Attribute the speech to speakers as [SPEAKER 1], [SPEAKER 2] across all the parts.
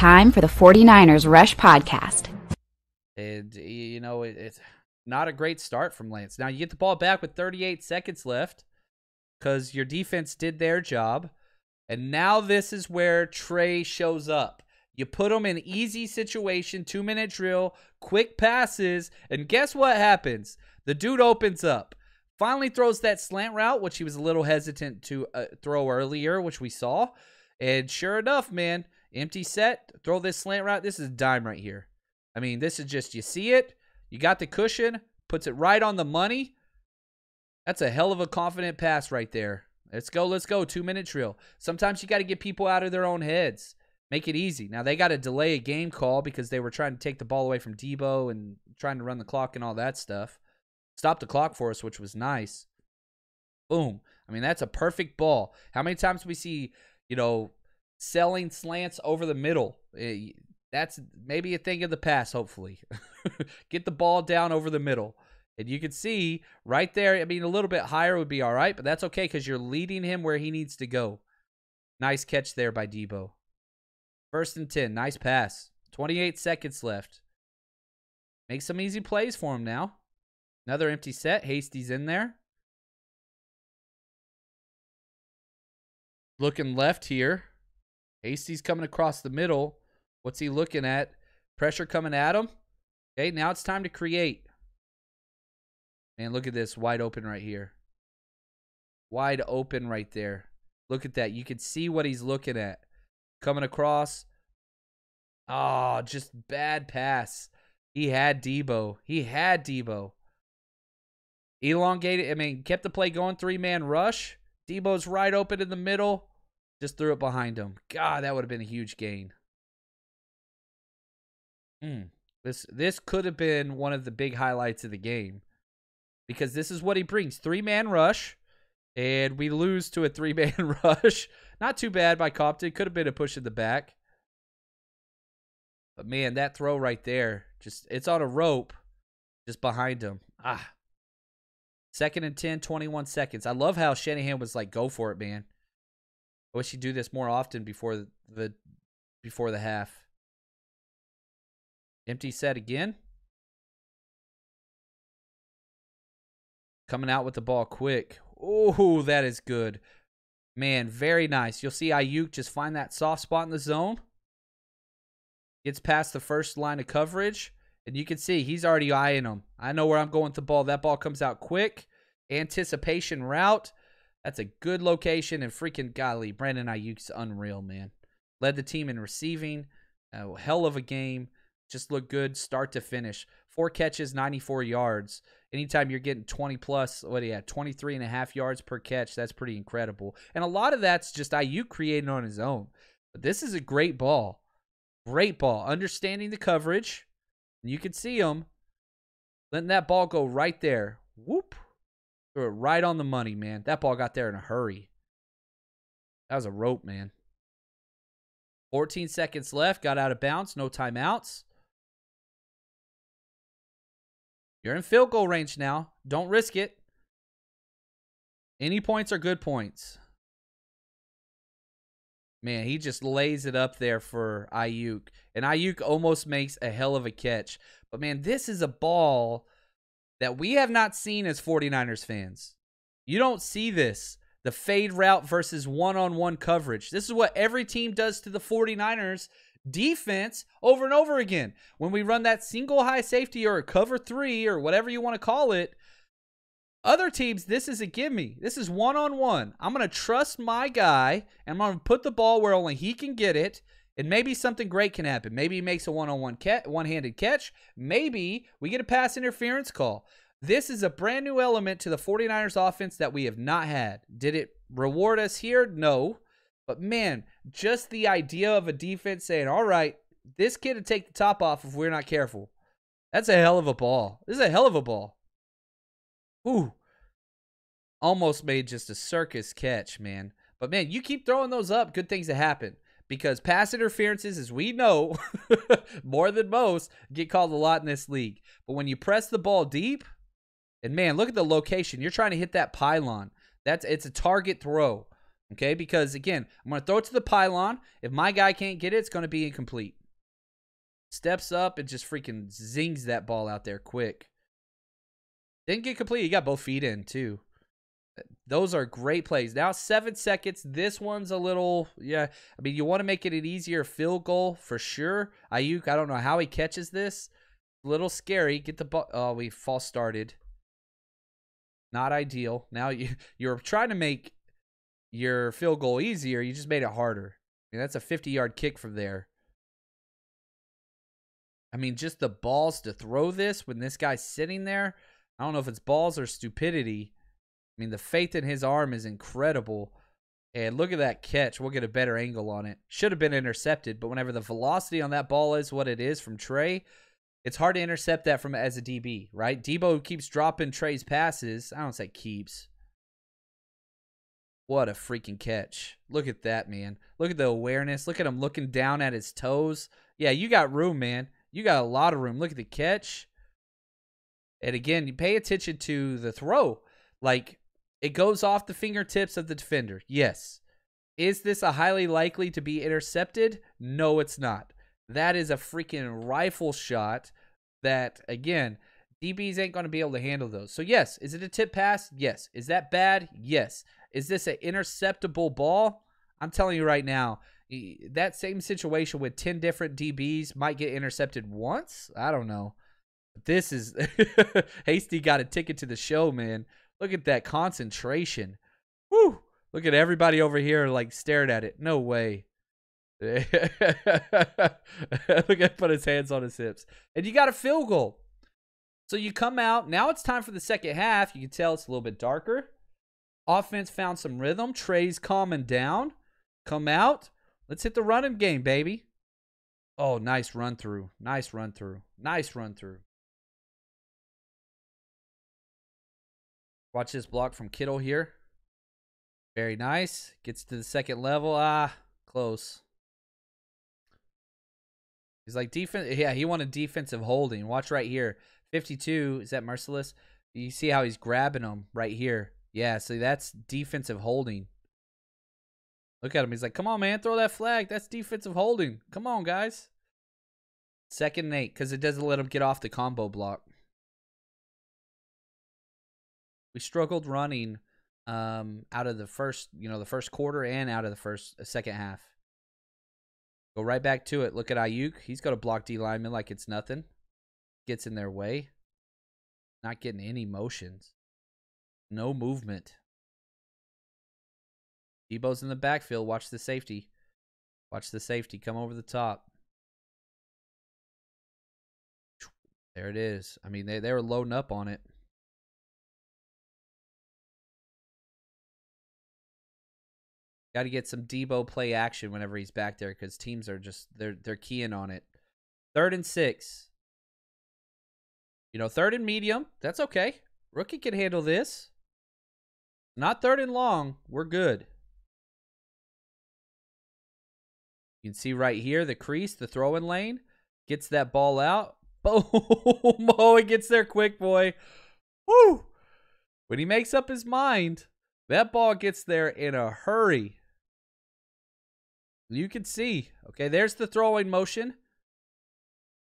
[SPEAKER 1] Time for the 49ers Rush Podcast.
[SPEAKER 2] And, you know, it, it's not a great start from Lance. Now, you get the ball back with 38 seconds left because your defense did their job. And now this is where Trey shows up. You put him in easy situation, two minute drill, quick passes, and guess what happens? The dude opens up. Finally throws that slant route, which he was a little hesitant to uh, throw earlier, which we saw. And sure enough, man, empty set, throw this slant route. This is a dime right here. I mean, this is just, you see it, you got the cushion, puts it right on the money. That's a hell of a confident pass right there. Let's go, let's go. Two minute drill. Sometimes you got to get people out of their own heads. Make it easy. Now they got to delay a game call because they were trying to take the ball away from Deebo and trying to run the clock and all that stuff. Stop the clock for us, which was nice. Boom. I mean, that's a perfect ball. How many times we see, you know, selling slants over the middle? Eh, that's maybe a thing of the past, hopefully. Get the ball down over the middle. And you can see right there, I mean, a little bit higher would be all right, but that's okay because you're leading him where he needs to go. Nice catch there by Deebo. First and 10. Nice pass. 28 seconds left. Make some easy plays for him now. Another empty set. Hasty's in there. Looking left here. Hasty's coming across the middle. What's he looking at? Pressure coming at him. Okay, now it's time to create. Man, look at this. Wide open right here. Wide open right there. Look at that. You can see what he's looking at. Coming across. Oh, just bad pass. He had Deebo. He had Deebo. Elongated. I mean, kept the play going. Three man rush. Deebo's right open in the middle. Just threw it behind him. God, that would have been a huge gain. Hmm. This this could have been one of the big highlights of the game. Because this is what he brings. Three man rush. And we lose to a three man rush. Not too bad by Compton. Could have been a push in the back. But man, that throw right there, just it's on a rope just behind him. Ah. Second and 10, 21 seconds. I love how Shanahan was like, go for it, man. I wish he'd do this more often before the, the before the half. Empty set again. Coming out with the ball quick. Oh, that is good. Man, very nice. You'll see Aiyuk just find that soft spot in the zone. Gets past the first line of coverage. And you can see he's already eyeing them. I know where I'm going with the ball. That ball comes out quick. Anticipation route. That's a good location. And freaking golly, Brandon Aiyuk's unreal, man. Led the team in receiving. Hell of a game. Just looked good start to finish. Four catches, 94 yards. Anytime you're getting 20 plus, what do you have, 23 and a half yards per catch, that's pretty incredible. And a lot of that's just Aiyuk creating on his own. But this is a great ball. Great ball. Understanding the coverage. You can see him letting that ball go right there. Whoop. Threw it right on the money, man. That ball got there in a hurry. That was a rope, man. 14 seconds left. Got out of bounds. No timeouts. You're in field goal range now. Don't risk it. Any points are good points. Man, he just lays it up there for Aiyuk. And Aiyuk almost makes a hell of a catch. But man, this is a ball that we have not seen as 49ers fans. You don't see this. The fade route versus one on one coverage. This is what every team does to the 49ers defense over and over again. When we run that single high safety or cover three or whatever you want to call it, other teams, this is a gimme. This is one on one. I'm going to trust my guy and I'm going to put the ball where only he can get it. And maybe something great can happen. Maybe he makes a one on one catch, one handed catch. Maybe we get a pass interference call. This is a brand new element to the 49ers offense that we have not had. Did it reward us here? No. But man, just the idea of a defense saying, all right, this kid will take the top off if we're not careful. That's a hell of a ball. This is a hell of a ball. Ooh. Almost made just a circus catch, man. But man, you keep throwing those up, good things to happen. Because pass interferences, as we know, more than most, get called a lot in this league. But when you press the ball deep, and man, look at the location. You're trying to hit that pylon. That's it's a target throw. Okay, because again, I'm to throw it to the pylon. If my guy can't get it, it's going to be incomplete. Steps up and just freaking zings that ball out there quick. Didn't get complete. He got both feet in, too. Those are great plays. Now, seven seconds. This one's a little, yeah. I mean, you want to make it an easier field goal for sure. Aiyuk, I don't know how he catches this. A little scary. Get the ball. Oh, we false started. Not ideal. Now you you're trying to make your field goal easier. You just made it harder. I mean, that's a 50 yard kick from there. I mean, just the balls to throw this when this guy's sitting there. I don't know if it's balls or stupidity. I mean, the faith in his arm is incredible. And look at that catch. We'll get a better angle on it. Should have been intercepted, but whenever the velocity on that ball is what it is from Trey, it's hard to intercept that from as a DB, right? Deebo keeps dropping Trey's passes. I don't say keeps. What a freaking catch. Look at that, man. Look at the awareness. Look at him looking down at his toes. Yeah, you got room, man. You got a lot of room. Look at the catch. And again, you pay attention to the throw. Like, it goes off the fingertips of the defender. Yes. Is this a highly likely to be intercepted? No, it's not. That is a freaking rifle shot that, again, DBs ain't going to be able to handle those. So, yes. Is it a tip pass? Yes. Is that bad? Yes. Is this an interceptable ball? I'm telling you right now, that same situation with 10 different DBs might get intercepted once. I don't know. This is Hasty got a ticket to the show, man. Look at that concentration. Woo! Look at everybody over here like stared at it. No way. Look at put his hands on his hips. And you got a field goal. So you come out. Now it's time for the second half. You can tell it's a little bit darker. Offense found some rhythm. Trey's calming down. Come out. Let's hit the running game, baby. Oh, nice run through. Nice run through. Nice run through. Watch this block from Kittle here. Very nice. Gets to the second level. Ah, close. He's like defense. Yeah, he wanted defensive holding. Watch right here. 52. Is that Mercilus? You see how he's grabbing him right here. Yeah, so that's defensive holding. Look at him. He's like, come on, man. Throw that flag. That's defensive holding. Come on, guys. Second and eight because it doesn't let him get off the combo block. We struggled running um, out of the first, you know, the first quarter and out of the first uh, second half. Go right back to it. Look at Aiyuk. He's got to block D lineman like it's nothing. Gets in their way. Not getting any motions. No movement. Deebo's in the backfield. Watch the safety. Watch the safety come over the top. There it is. I mean, they, they were loading up on it. Got to get some Deebo play action whenever he's back there because teams are just they're they're keying on it. Third and six. You know, third and medium. That's okay. Rookie can handle this. Not third and long. We're good. You can see right here the crease, the throwing lane. Gets that ball out. Boom. oh, it gets there quick, boy. Woo. When he makes up his mind, that ball gets there in a hurry. You can see. Okay, there's the throwing motion.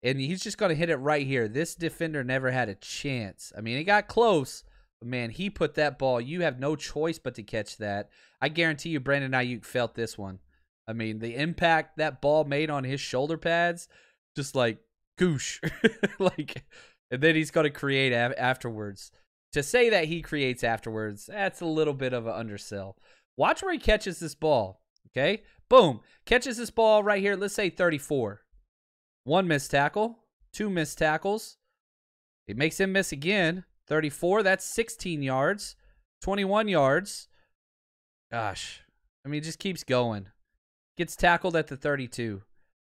[SPEAKER 2] And he's just going to hit it right here. This defender never had a chance. I mean, it got close. But man, he put that ball. You have no choice but to catch that. I guarantee you Brandon Aiyuk felt this one. I mean, the impact that ball made on his shoulder pads, just like goosh. like, and then he's going to create afterwards. To say that he creates afterwards, that's a little bit of an undersell. Watch where he catches this ball. Okay. Boom. Catches this ball right here. Let's say 34. One missed tackle. Two missed tackles. It makes him miss again. 34. That's 16 yards. 21 yards. Gosh. I mean, it just keeps going. Gets tackled at the 32.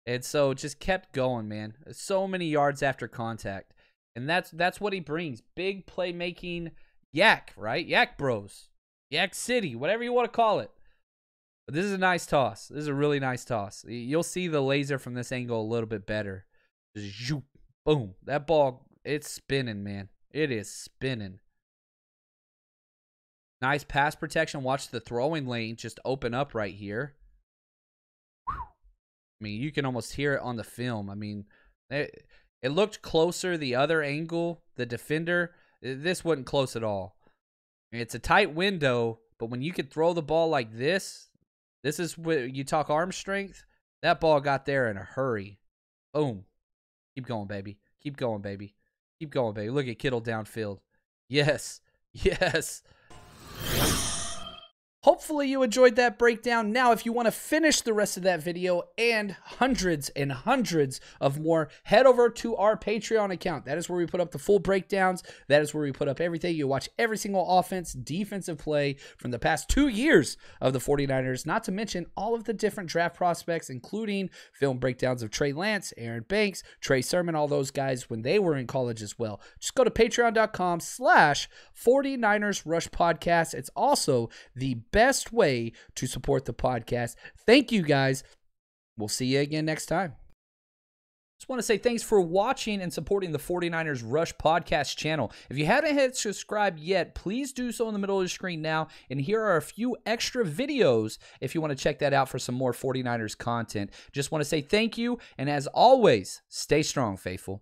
[SPEAKER 2] And so just kept going, man. So many yards after contact. And that's that's what he brings. Big playmaking YAC, right? YAC Bros. YAC City, whatever you want to call it. But this is a nice toss. This is a really nice toss. You'll see the laser from this angle a little bit better. Zoop, boom. That ball, it's spinning, man. It is spinning. Nice pass protection. Watch the throwing lane just open up right here. I mean, you can almost hear it on the film. I mean, it, it looked closer the other angle, the defender. This wasn't close at all. It's a tight window, but when you can throw the ball like this, this is what you talk arm strength. That ball got there in a hurry. Boom. Keep going, baby. Keep going, baby. Keep going, baby. Look at Kittle downfield. Yes. Yes. Hopefully you enjoyed that breakdown. Now, if you want to finish the rest of that video and hundreds and hundreds of more, head over to our Patreon account. That is where we put up the full breakdowns. That is where we put up everything. You watch every single offense, defensive play from the past two years of the 49ers, not to mention all of the different draft prospects, including film breakdowns of Trey Lance, Aaron Banks, Trey Sermon, all those guys when they were in college as well. Just go to patreon.com slash 49ers Rush Podcast. It's also the best way to support the podcast. Thank you guys. We'll see you again next time. Just want to say thanks for watching and supporting the 49ers Rush podcast channel. If you haven't hit subscribe yet, please do so in the middle of the screen now. And here are a few extra videos if you want to check that out for some more 49ers content. Just want to say thank you. And as always, stay strong, faithful.